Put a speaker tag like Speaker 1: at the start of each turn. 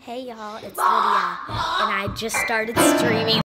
Speaker 1: Hey y'all, it's Lydia, and I just started streaming.